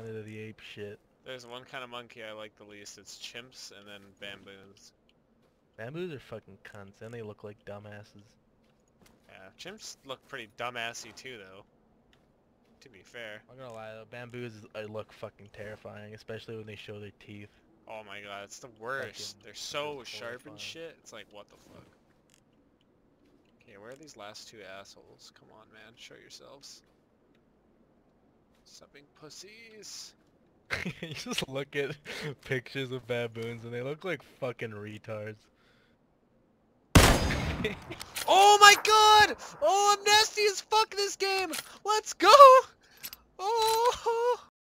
Planet of the Apes shit. There's one kind of monkey I like the least. It's chimps and then bamboos. Bamboos are fucking cunts, and they look like dumbasses. Yeah, chimps look pretty dumbassy too, though. To be fair. I'm gonna lie though, bamboos uh, look fucking terrifying, especially when they show their teeth. Oh my god, it's the worst. Fucking- They're so sharp and shit. It's like, what the fuck? Okay, where are these last two assholes? Come on, man. Show yourselves. Subbing pussies. you just look at pictures of baboons and they look like fucking retards. Oh my god! Oh, I'm nasty as fuck this game! Let's go!